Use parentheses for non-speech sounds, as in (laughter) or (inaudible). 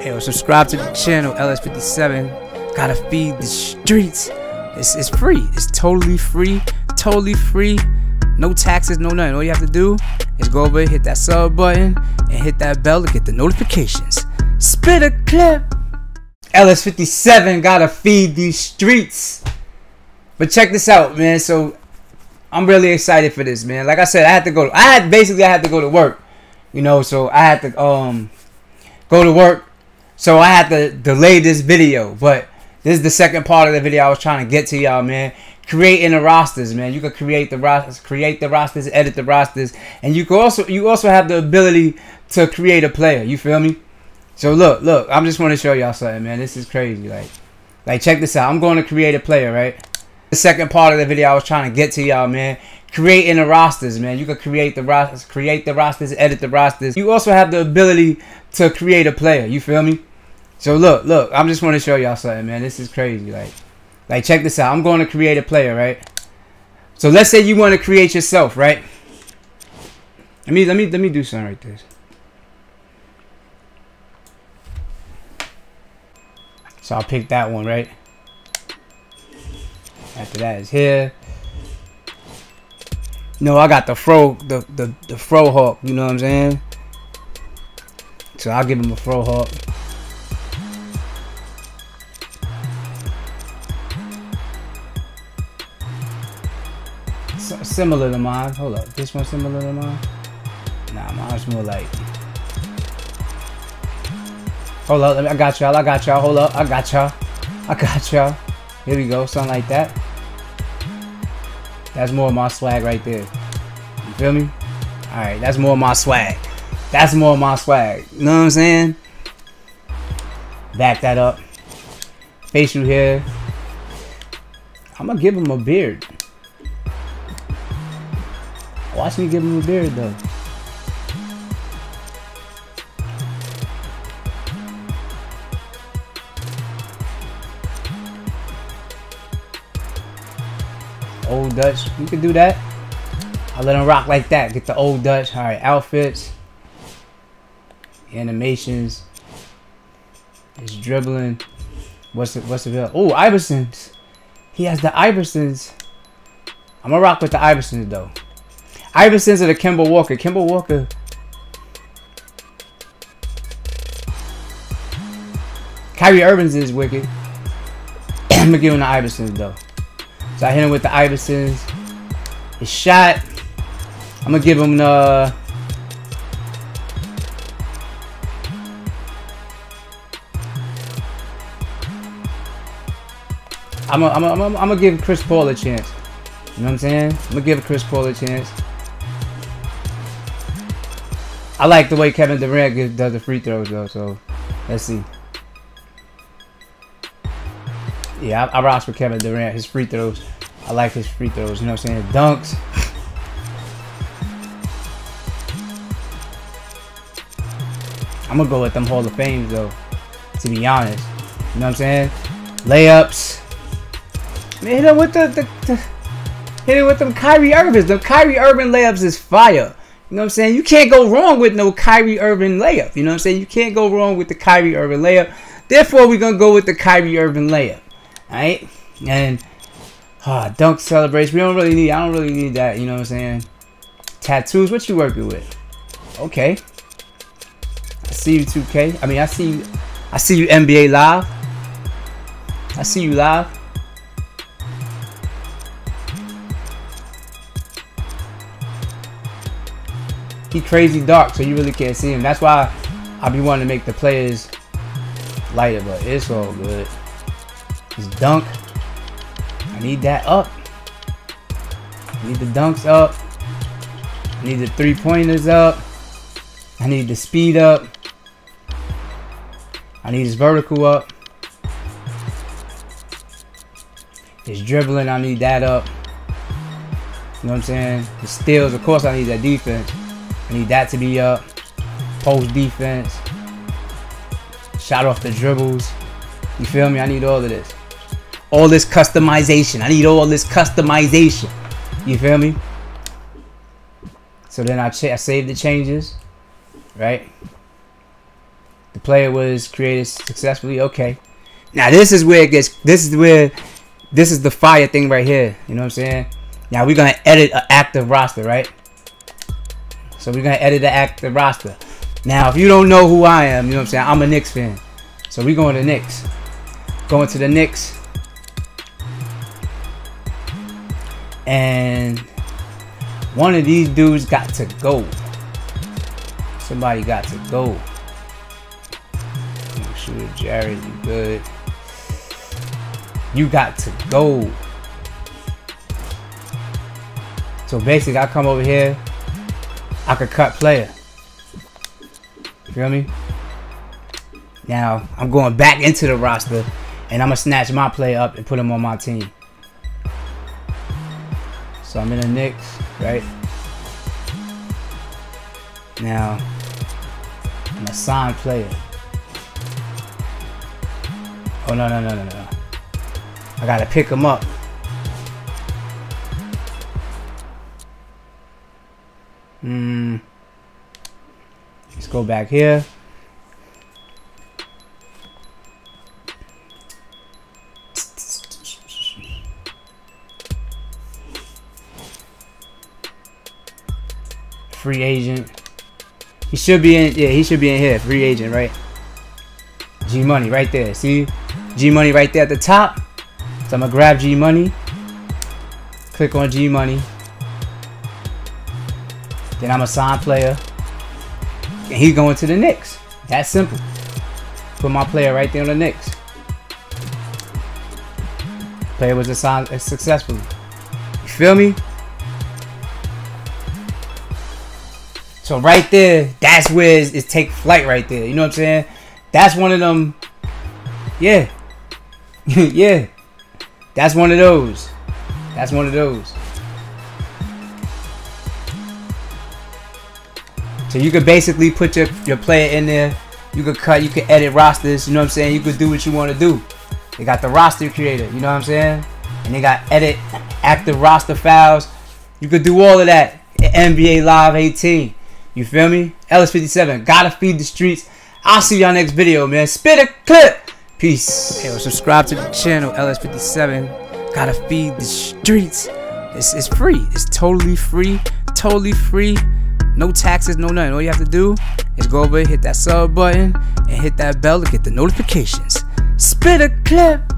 Yo, subscribe to the channel, LS57. Gotta feed the streets. It's, it's free. It's totally free. Totally free. No taxes, no nothing. All you have to do is go over, hit that sub button, and hit that bell to get the notifications. Spit a clip. LS57 gotta feed these streets. But check this out, man. So I'm really excited for this, man. Like I said, I had to go. I had basically I had to go to work, you know. So I had to um go to work. So I had to delay this video, but this is the second part of the video I was trying to get to y'all, man. Creating the rosters, man. You can create the rosters, create the rosters, edit the rosters, and you can also you also have the ability to create a player. You feel me? So look, look. I'm just want to show y'all something, man. This is crazy. Like, like check this out. I'm going to create a player, right? The second part of the video I was trying to get to y'all, man. Creating the rosters, man. You can create the rosters, create the rosters, edit the rosters. You also have the ability to create a player. You feel me? So look, look. I'm just want to show y'all something, man. This is crazy. Like, like check this out. I'm going to create a player, right? So let's say you want to create yourself, right? Let me let me let me do something like this. So I'll pick that one, right? After that is here. No, I got the fro, the the the fro hawk. You know what I'm saying? So I'll give him a fro hawk. Similar to mine. Hold up, this one similar to mine? Nah, mine's more like. Hold up, I got y'all. I got y'all. Hold up, I got y'all. I got y'all. Here we go, something like that. That's more of my swag right there. You feel me? Alright, that's more of my swag. That's more of my swag. You know what I'm saying? Back that up. Facial hair. I'm gonna give him a beard. Watch me give him a beard though. Old Dutch. You can do that. I'll let him rock like that. Get the old Dutch. All right, outfits, animations. His dribbling. What's the what's the Oh, Iversons. He has the Iversons. I'm gonna rock with the Iversons though. Iversons or the Kemba Walker. Kemba Walker. Kyrie Irving's is wicked. (clears throat) I'm gonna give him the Iversons though. So I hit him with the Iversons. His shot. I'm gonna give him the. I'm gonna, I'm, gonna, I'm gonna give Chris Paul a chance. You know what I'm saying? I'm gonna give Chris Paul a chance. I like the way Kevin Durant does the free throws though, so let's see. Yeah, I, I rock with Kevin Durant. His free throws. I like his free throws. You know what I'm saying? Dunks. I'm gonna go with them Hall of Fames though. To be honest, you know what I'm saying? Layups. Man, hit him with the, the, the hit him with them Kyrie Irvings. The Kyrie Irving layups is fire. You know what I'm saying? You can't go wrong with no Kyrie Irving layup. You know what I'm saying? You can't go wrong with the Kyrie Irving layup. Therefore, we're gonna go with the Kyrie Irving layup. Alright? And ah, dunk celebration. We don't really need I don't really need that, you know what I'm saying? Tattoos, what you working with? Okay. I see you 2K. I mean I see you I see you NBA live. I see you live. He crazy dark, so you really can't see him. That's why I be wanting to make the players lighter, but it's all good. His dunk. I need that up. I need the dunks up. I need the three pointers up. I need the speed up. I need his vertical up. His dribbling, I need that up. You know what I'm saying? The steals, of course I need that defense. Need that to be up. Post defense. Shot off the dribbles. You feel me? I need all of this all this customization. I need all this customization. You feel me? So then I, I save the changes, right? The player was created successfully. Okay. Now this is where it gets. This is where. This is the fire thing right here. You know what I'm saying? Now we're gonna edit an active roster, right? So we're gonna edit the active roster. Now, if you don't know who I am, you know what I'm saying? I'm a Knicks fan. So we going to Knicks. Going to the Knicks. And one of these dudes got to go. Somebody got to go. Shooter Jared, you good. You got to go. So basically, I come over here. I could cut player. Feel me? Now, I'm going back into the roster, and I'm going to snatch my player up and put him on my team. So I'm in the Knicks, right? Now, I'm a signed player. Oh, no, no, no, no, no. I got to pick him up. Hmm. Let's go back here. Free agent. He should be in, yeah, he should be in here. Free agent, right? G Money right there. See? G Money right there at the top. So I'm gonna grab G Money. Click on G Money. Then I'm a sign player. And he's going to the Knicks. That's simple. Put my player right there on the Knicks. Player was assigned uh, successfully. You feel me? So right there, that's where it's, it's, take flight right there. You know what I'm saying? That's one of them. Yeah. (laughs) yeah. That's one of those. That's one of those. So you could basically put your, your player in there. You could cut, you could edit rosters, you know what I'm saying? You could do what you want to do. They got the roster creator, you know what I'm saying? And they got edit active roster files. You could do all of that NBA Live 18. You feel me? LS57, gotta feed the streets. I'll see y'all next video, man. Spit a clip. Peace. Hey, subscribe to the channel, LS57. Gotta feed the streets. It's, it's free. It's totally free. Totally free. No taxes, no nothing. All you have to do is go over, hit that sub button, and hit that bell to get the notifications. Spit a clip.